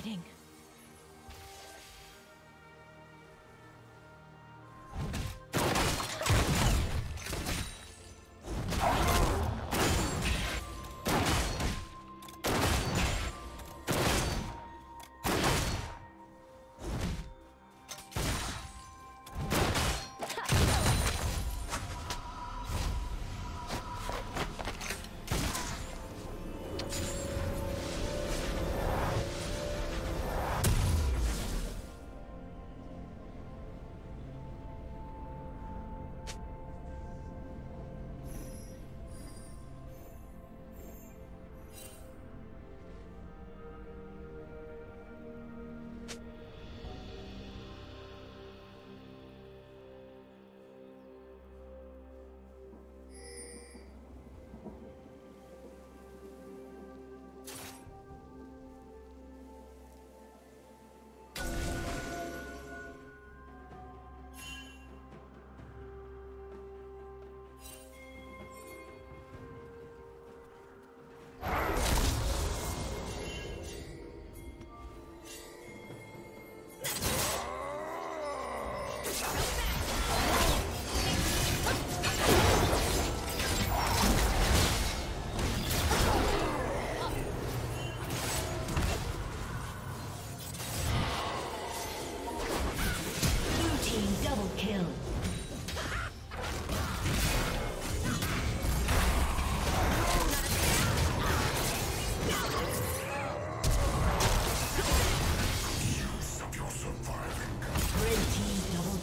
can't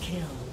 stop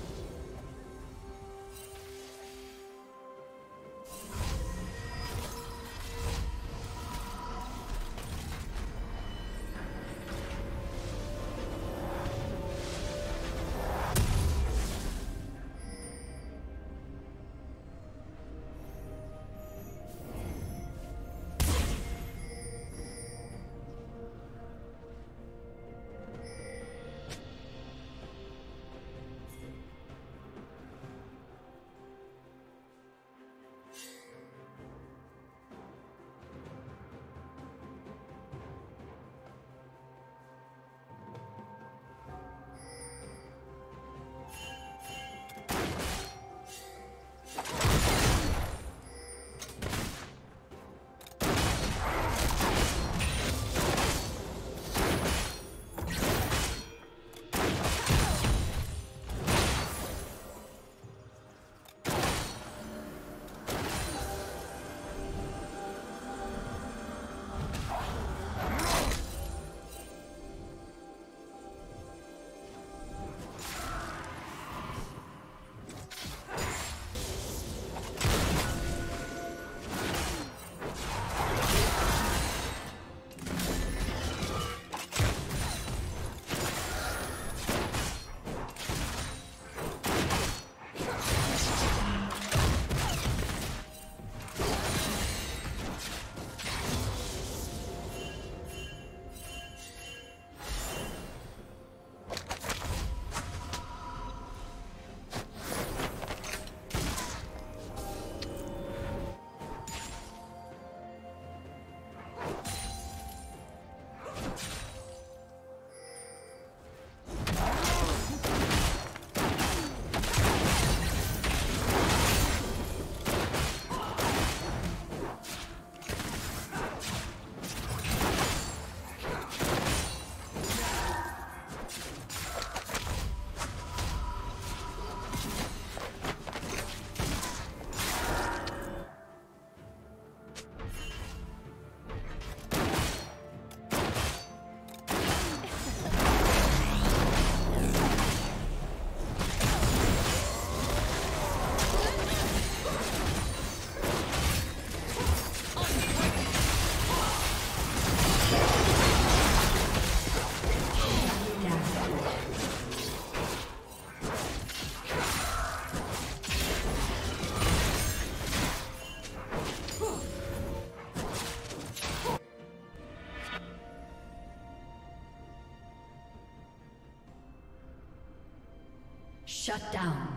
Shut down.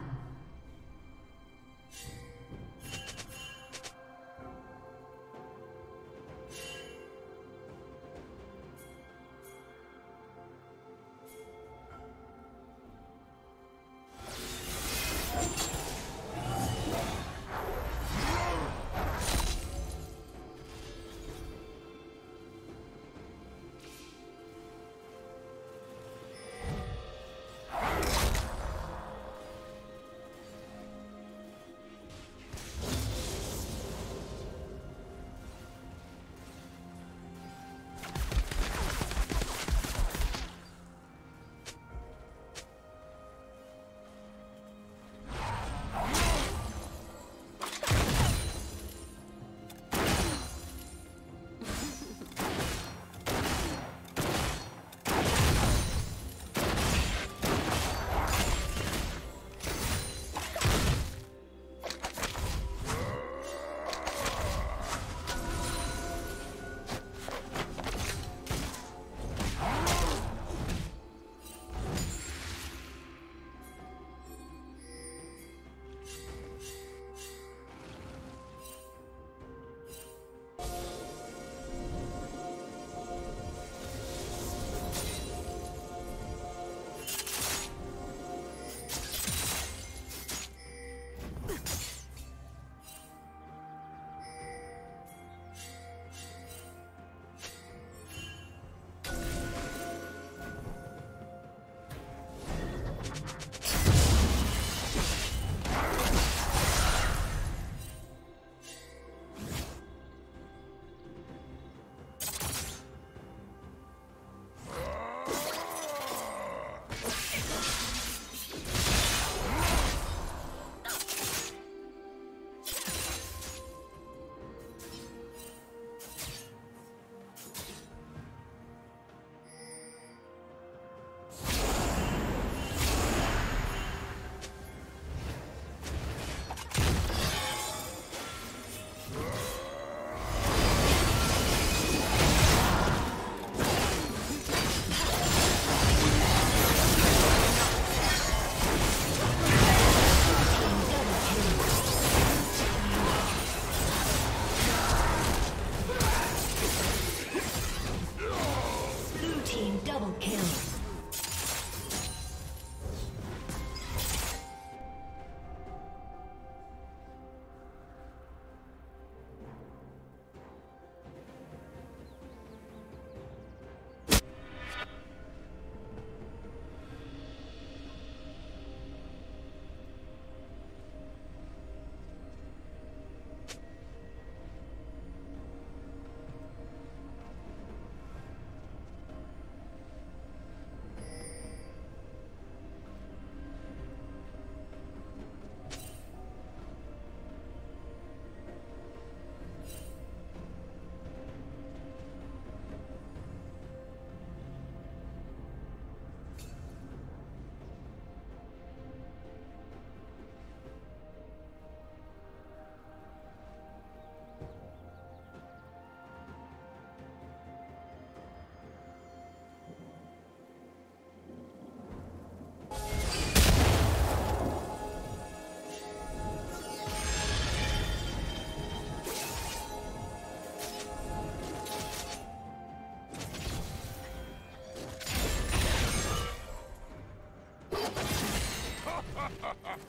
Slain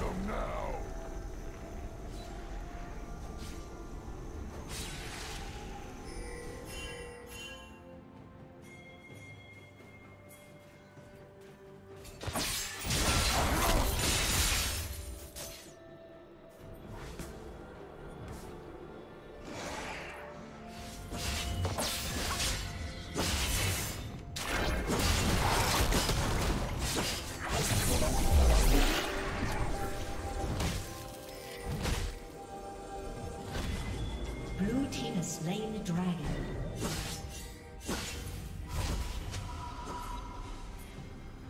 the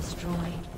destroyed.